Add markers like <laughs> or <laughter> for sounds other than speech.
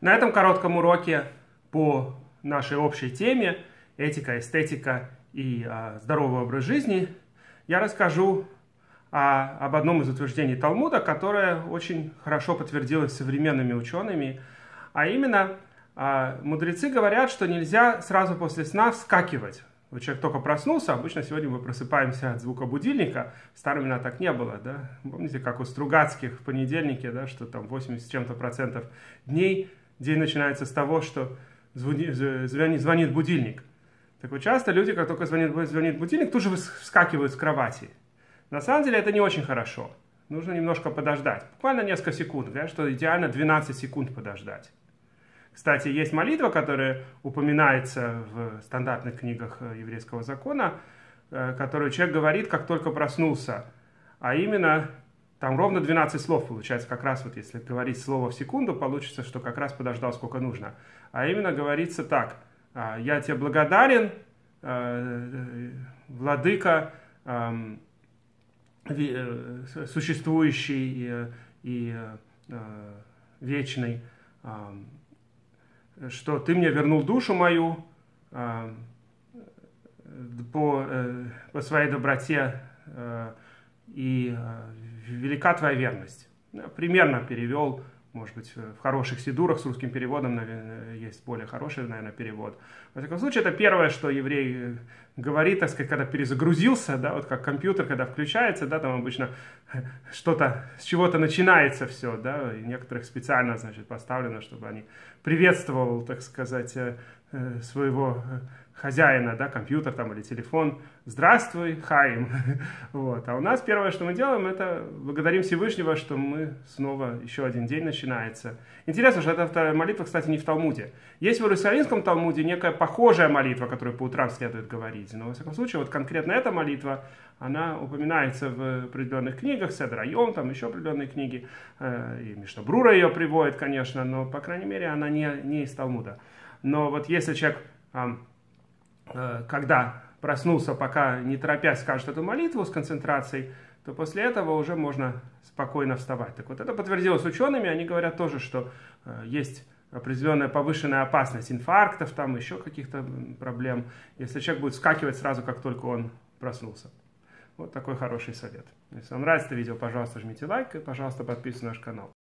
На этом коротком уроке по нашей общей теме этика, эстетика и а, здоровый образ жизни я расскажу о, об одном из утверждений Талмуда, которое очень хорошо подтвердилось современными учеными, а именно а, мудрецы говорят, что нельзя сразу после сна вскакивать. Вот человек только проснулся, обычно сегодня мы просыпаемся от звука будильника, в старые времена так не было, да, помните, как у Стругацких в понедельнике, да, что там 80 чем-то процентов дней День начинается с того, что звонит, звонит, будильник. Так вот часто люди, как только звонит, звонит будильник, тут же вскакивают с кровати. На самом деле это не очень хорошо. Нужно немножко подождать. Буквально несколько секунд. Говорят, что идеально 12 секунд подождать. Кстати, есть молитва, которая упоминается в стандартных книгах э, еврейского закона, э, которую человек говорит, как только проснулся. А именно там ровно 12 слов получается, как раз вот если говорить слово в секунду, получится, что как раз подождал сколько нужно. А именно говорится так, «А, я тебе благодарен, э, владыка, эм, э, существующий и э, вечный, эм, что ты мне вернул душу мою эм, по, по своей доброте и велика твоя верность. Примерно перевел, может быть, в хороших сидурах с русским переводом, наверное, есть более хороший, наверное, перевод. В таком случае, это первое, что еврей э, говорит, так сказать, когда перезагрузился, да, вот как компьютер, когда включается, да, там обычно что-то, с чего-то начинается все, да, и некоторых специально, значит, поставлено, чтобы они приветствовал, так сказать, э, э, своего хозяина, да, компьютер там или телефон, здравствуй, Хаим. <laughs> Вот. А у нас первое, что мы делаем, это благодарим Всевышнего, что мы снова, еще один день начинается. Интересно, что эта молитва, кстати, не в Талмуде. Есть в Иерусалимском Талмуде некая похожая молитва, которую по утрам следует говорить. Но, во всяком случае, вот конкретно эта молитва, она упоминается в определенных книгах, Седрайом, там еще определенные книги, э, и Мишнабрура ее приводит, конечно, но, по крайней мере, она не, не из Талмуда. Но вот если человек Э, когда проснулся, пока не торопясь скажет эту молитву с концентрацией, то после этого уже можно спокойно вставать. Так вот, это подтвердилось учеными, они говорят тоже, что э, есть определенная повышенная опасность инфарктов, там еще каких-то проблем, если человек будет вскакивать сразу, как только он проснулся. Вот такой хороший совет. Если вам нравится это видео, пожалуйста, жмите лайк и, пожалуйста, подписывайтесь на наш канал.